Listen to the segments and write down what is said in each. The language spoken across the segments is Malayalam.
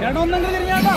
ചേട്ടാ ഒന്നെങ്കിലും തിരിഞ്ഞാട്ടോ.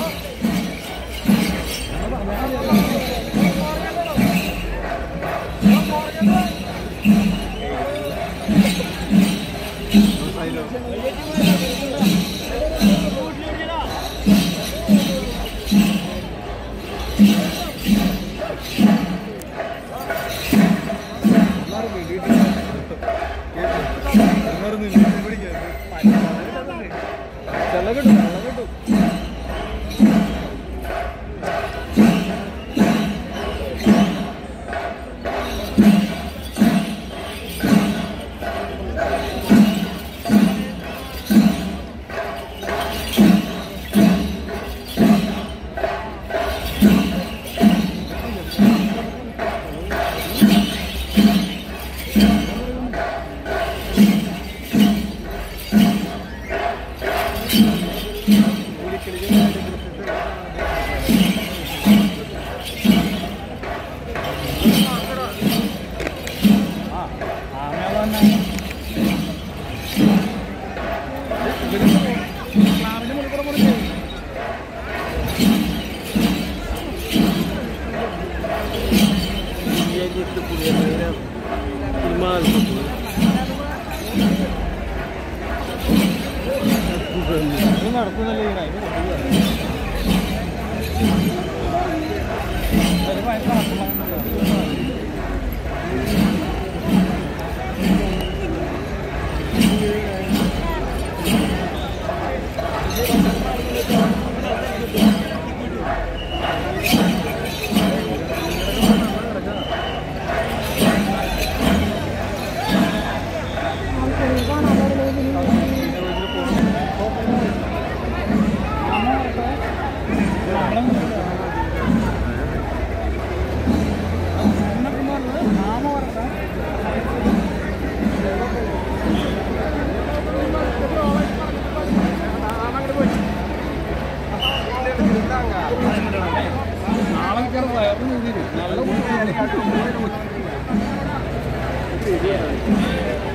നടക്കുന്നില്ല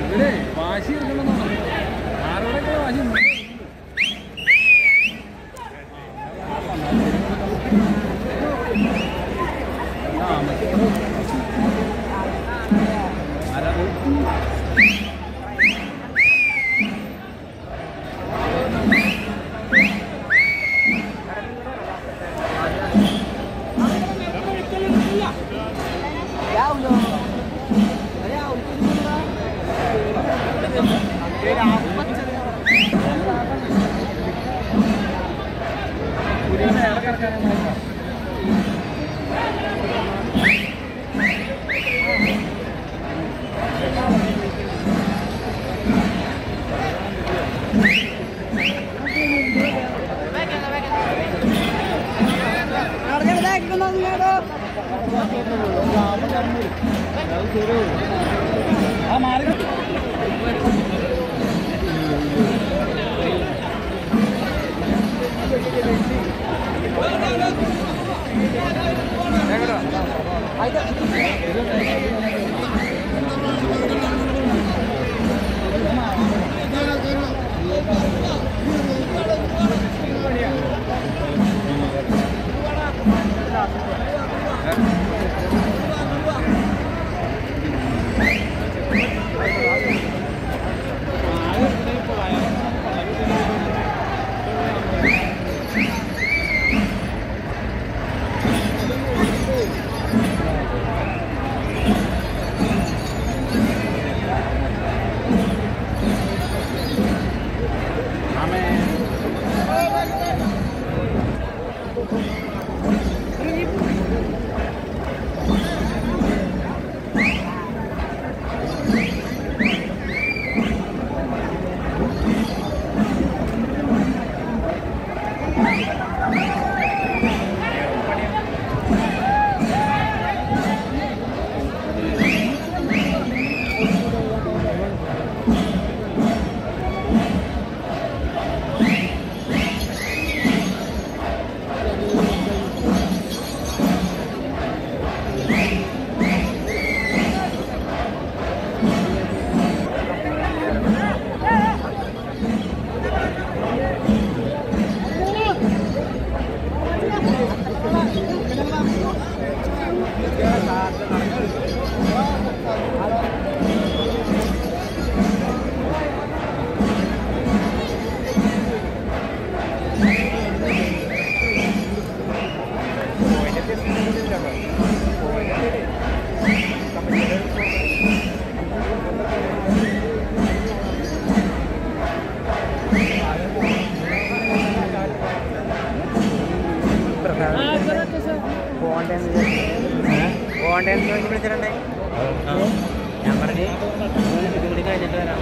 ഇവിടെ വാശി എടുക്കണമെന്നാണ് ആരോടൊക്കെ വാശി ആ മറ്റേ ആ മാറി. എങ്ങോട്ടാ പോകണ്ടെന്ന് ചോദിച്ച് വിളിച്ചിട്ടുണ്ടേ ഞാൻ പറഞ്ഞു ഇതും കൂടി കഴിഞ്ഞിട്ട് വരാം.